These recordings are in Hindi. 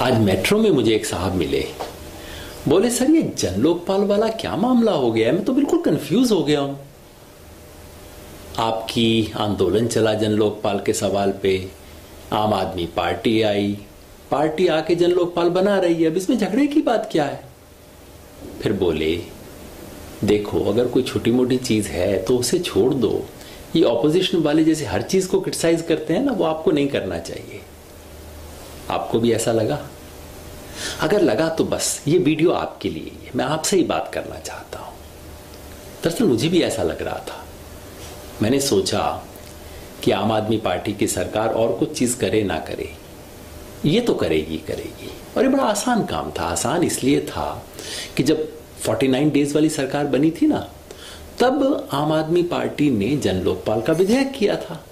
आज मेट्रो में मुझे एक साहब मिले। बोले, सर, ये जन लोकपाल वाला क्या मामला हो गया मैं तो बिल्कुल कंफ्यूज हो गया हूँ। आपकी आंदोलन चला जन लोकपाल के सवाल पे। आम आदमी पार्टी आई। पार्टी आके जन लोकपाल बना रही है। अब इसमें झगड़े की बात क्या है? फिर बोले, देखो, अगर कोई छोटी मोटी चीज़ है तो उसे छोड़ दो। ये ऑपोजिशन वाले जैसे हर चीज़ को क्रिटिसाइज करते हैं ना, वो आपको नहीं करना चाहिए। आपको भी ऐसा लगा? अगर लगा तो बस, ये वीडियो आपके लिए है मैं आपसे ही बात करना चाहता हूँ। दरअसल मुझे भी ऐसा लग रहा था। मैंने सोचा कि आम आदमी पार्टी की सरकार और कुछ चीज़ करे ना करे, ये तो करेगी करेगी। और ये बड़ा आसान काम था, आसान इसलिए था कि जब 49 डेज़ वाली सरकार बनी थी ना, तब आम आदमी पार्टी ने जन लोकपाल का विधेयक किया था।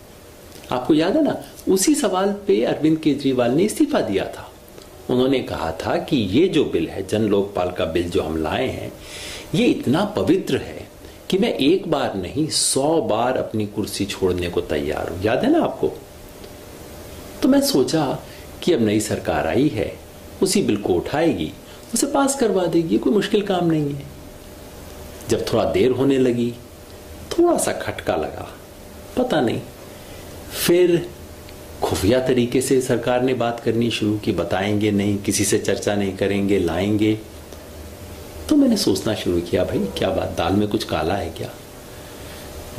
आपको याद है ना उसी सवाल पे अरविंद केजरीवाल ने इस्तीफा दिया था। उन्होंने कहा था कि ये जो बिल है, जन लोकपाल का बिल जो हम लाए हैं, ये इतना पवित्र है कि मैं एक बार नहीं, सौ बार अपनी कुर्सी छोड़ने को तैयार हूँ। याद है ना आपको? तो मैं सोचा कि अब नई सरकार आई है, उसी बिल को उठाएगी, उसे पास करवा देगी कोई मुश्किल काम नहीं है। जब थोड़ा देर होने लगी, थोड़ा सा खटका लगा, पता नहीं, फिर खुफिया तरीके से सरकार ने बात करनी शुरू की, बताएँगे नहीं, किसी से चर्चा नहीं करेंगे, लाएँगे। तो मैंने सोचना शुरू किया, भाई, क्या बात, दाल में कुछ काला है क्या?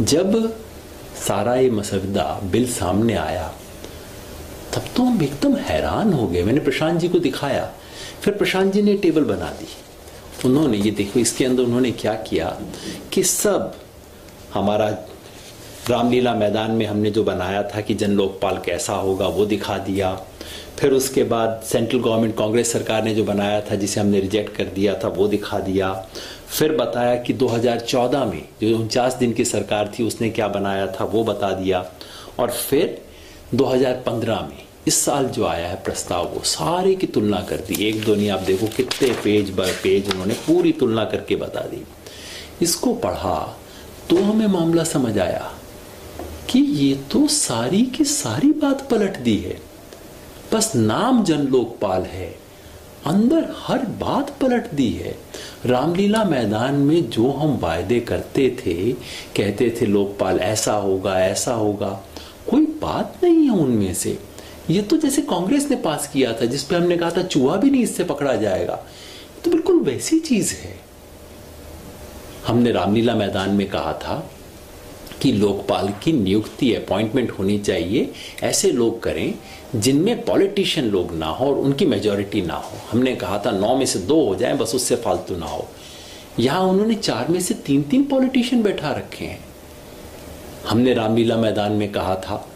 जब सारा ये मसवदा बिल सामने आया, तब तो हम एकदम हैरान हो गए। मैंने प्रशांत जी को दिखाया, फिर प्रशांत जी ने टेबल बना दी। उन्होंने, ये देखो, इसके अंदर उन्होंने क्या किया कि सब हमारा रामलीला मैदान में हमने जो बनाया था कि जन लोकपाल कैसा होगा, वो दिखा दिया। फिर उसके बाद सेंट्रल गवर्नमेंट कांग्रेस सरकार ने जो बनाया था, जिसे हमने रिजेक्ट कर दिया था, वो दिखा दिया। फिर बताया कि 2014 में जो उनचास दिन की सरकार थी, उसने क्या बनाया था, वो बता दिया। और फिर 2015 में इस साल जो आया है प्रस्ताव, वो सारे की तुलना कर दी। एक दो नहीं, आप देखो कितने पेज बर पेज उन्होंने पूरी तुलना करके बता दी। इसको पढ़ा तो हमें मामला समझ आया। कि ये तो सारी की सारी बात पलट दी है। बस नाम जन लोकपाल है। अंदर हर बात पलट दी है। रामलीला मैदान में जो हम वायदे करते थे, कहते थे लोकपाल ऐसा होगा ऐसा होगा, कोई बात नहीं है उनमें से। ये तो जैसे कांग्रेस ने पास किया था जिसपे हमने कहा था चूहा भी नहीं इससे पकड़ा जाएगा। तो बिल्कुल वैसी चीज़ है। हमने रामलीला मैदान में कहा था कि लोकपाल की नियुक्ति अपॉइंटमेंट होनी चाहिए। ऐसे लोग करें जिनमें पॉलिटिशियन लोग ना हो और उनकी मेजोरिटी ना हो। हमने कहा था, नौ में से दो हो जाए, बस उससे फालतू ना हो। यहाँ उन्होंने चार में से तीन तीन पॉलिटिशियन बैठा रखे हैं। हमने रामलीला मैदान में कहा था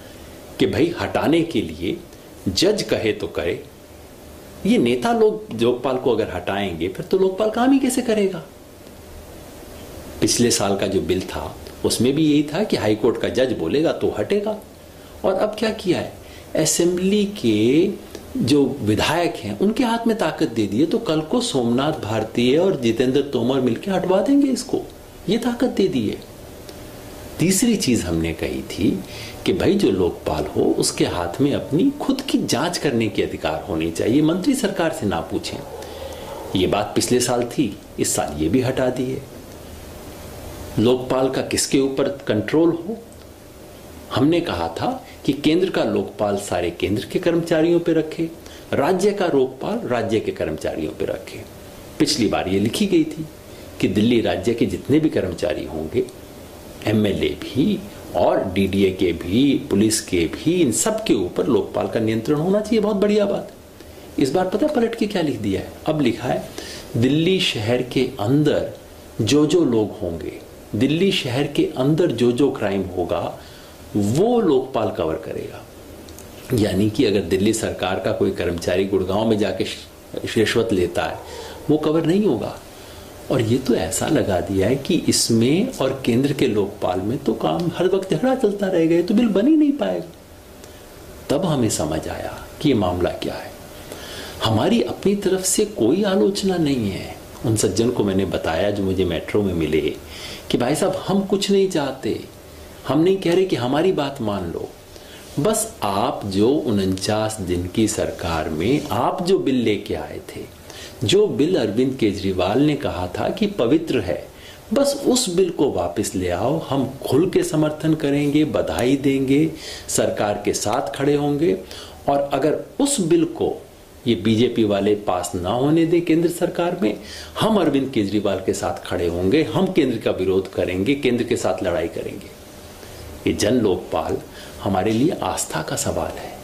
कि भाई, हटाने के लिए जज कहे तो करे। ये नेता लोग लोकपाल को अगर हटाएँगे, फिर तो लोकपाल काम ही कैसे करेगा? पिछले साल का जो बिल था उसमें भी यही था कि हाईकोर्ट का जज बोलेगा तो हटेगा। और अब क्या किया है? असेंबली के जो विधायक हैं, उनके हाथ में ताकत दे दी है तो कल को सोमनाथ भारतीय और जितेंद्र तोमर मिलकर हटवा देंगे इसको। ये ताकत दे दी है। तीसरी चीज़ हमने कही थी कि भाई जो लोकपाल हो, उसके हाथ में अपनी खुद की जाँच करने के अधिकार होनी चाहिए, मंत्री सरकार से ना पूछें। ये बात पिछले साल थी, इस साल ये भी हटा दी है। लोकपाल का किसके ऊपर कंट्रोल हो? हमने कहा था कि केंद्र का लोकपाल सारे केंद्र के कर्मचारियों पर रखे, राज्य का लोकपाल राज्य के कर्मचारियों पर रखे। पिछली बार ये लिखी गई थी कि दिल्ली राज्य के जितने भी कर्मचारी होंगे एमएलए भी और डीडीए के भी, पुलिस के भी, इन सब के ऊपर लोकपाल का नियंत्रण होना चाहिए। बहुत बढ़िया बात। इस बार पता पलट के क्या लिख दिया है? अब लिखा है, दिल्ली शहर के अंदर जो जो लोग होंगे दिल्ली शहर के अंदर जो जो क्राइम होगा, वो लोकपाल कवर करेगा। यानी कि अगर दिल्ली सरकार का कोई कर्मचारी गुड़गांव में जाके रिश्वत लेता है, वो कवर नहीं होगा। और ये तो ऐसा लगा दिया है कि इसमें और केंद्र के लोकपाल में तो काम हर वक्त झगड़ा चलता रहेगा ये तो बिल बन ही नहीं पाएगा तब हमें समझ आया कि ये मामला क्या है। हमारी अपनी तरफ़ से कोई आलोचना नहीं है। उन सज्जन को मैंने बताया जो मुझे मेट्रो में मिले कि भाई साहब, हम कुछ नहीं चाहते। हम नहीं कह रहे कि हमारी बात मान लो। बस आप जो उनचास दिन की सरकार में, आप जो बिल लेके आए थे, जो बिल अरविंद केजरीवाल ने कहा था कि पवित्र है, बस उस बिल को वापस ले आओ, हम खुल के समर्थन करेंगे, बधाई देंगे, सरकार के साथ खड़े होंगे, और अगर उस बिल को ये बीजेपी वाले पास ना होने दे केंद्र सरकार में। हम अरविंद केजरीवाल के साथ खड़े होंगे, हम केंद्र का विरोध करेंगे, केंद्र के साथ लड़ाई करेंगे। ये जन लोकपाल हमारे लिए आस्था का सवाल है।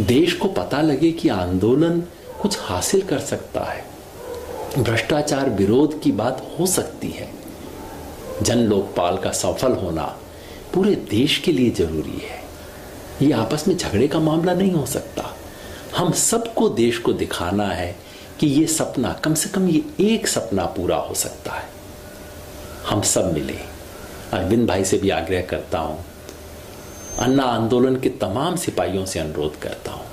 देश को पता लगे कि आंदोलन कुछ हासिल कर सकता है। भ्रष्टाचार विरोध की बात हो सकती है। जन लोकपाल का सफल होना पूरे देश के लिए ज़रूरी है। ये आपस में झगड़े का मामला नहीं हो सकता। हम सबको देश को दिखाना है कि ये सपना, कम से कम ये एक सपना पूरा हो सकता है। हम सब मिले। अरविंद भाई से भी आग्रह करता हूँ। अन्ना आंदोलन के तमाम सिपाहियों से अनुरोध करता हूँ,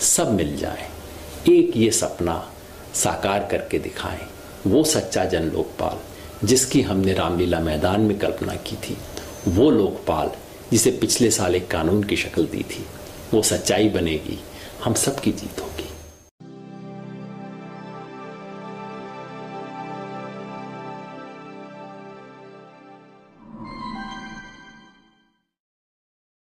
सब मिल जाएँ। एक ये सपना साकार करके दिखाएँ, वो सच्चा जन लोकपाल जिसकी हमने रामलीला मैदान में कल्पना की थी। वो लोकपाल, जिसे पिछले साल एक कानून की शक्ल दी थी, वो सच्चाई बनेगी। हम सबकी जीत होगी।